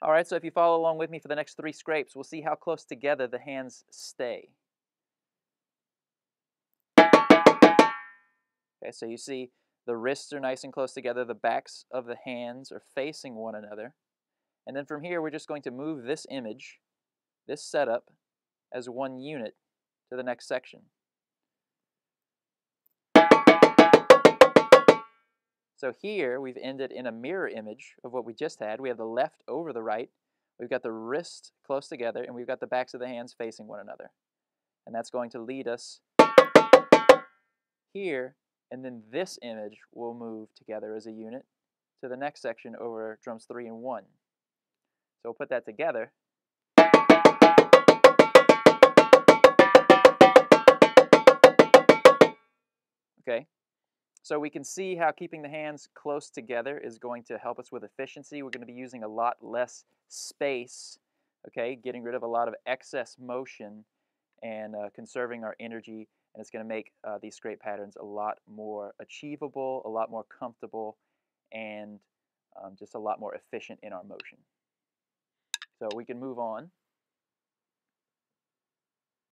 All right, so if you follow along with me for the next three scrapes, we'll see how close together the hands stay. Okay, so you see the wrists are nice and close together, the backs of the hands are facing one another. And then from here, we're just going to move this image, this setup, as one unit to the next section. So here we've ended in a mirror image of what we just had. We have the left over the right. We've got the wrists close together, and we've got the backs of the hands facing one another. And that's going to lead us here, and then this image will move together as a unit to the next section over drums 3 and 1. So we'll put that together. Okay, so we can see how keeping the hands close together is going to help us with efficiency. We're going to be using a lot less space, okay, getting rid of a lot of excess motion and uh, conserving our energy. And it's going to make uh, these scrape patterns a lot more achievable, a lot more comfortable, and um, just a lot more efficient in our motion. So we can move on.